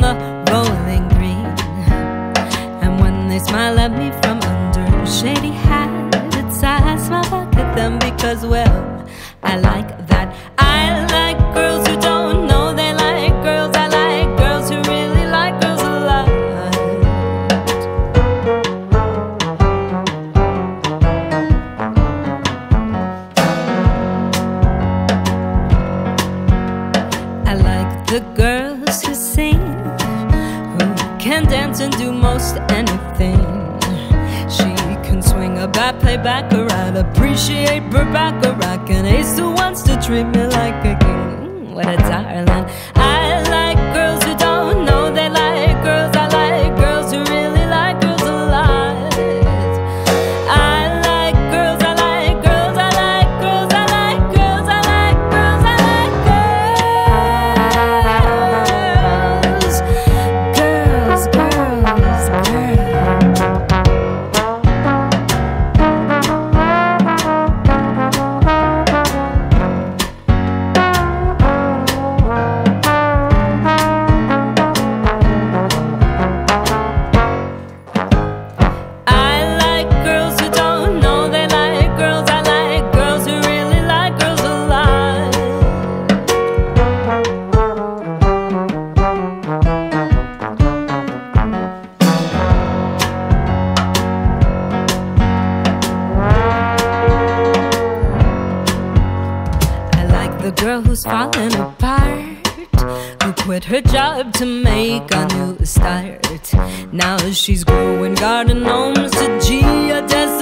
rolling green. And when they smile at me from under a shady hat, it's I smile back at them because, well, I like that. I like girls who don't know they like girls. I like girls who really like girls a lot. I like the girls who sing, can dance and do most anything. She can swing a bat, play baccarat, appreciate Bacharach, and ace who wants to treat me like a king. What a darling! The girl who's falling apart, who quit her job to make a new start. Now she's growing garden gnomes to domes,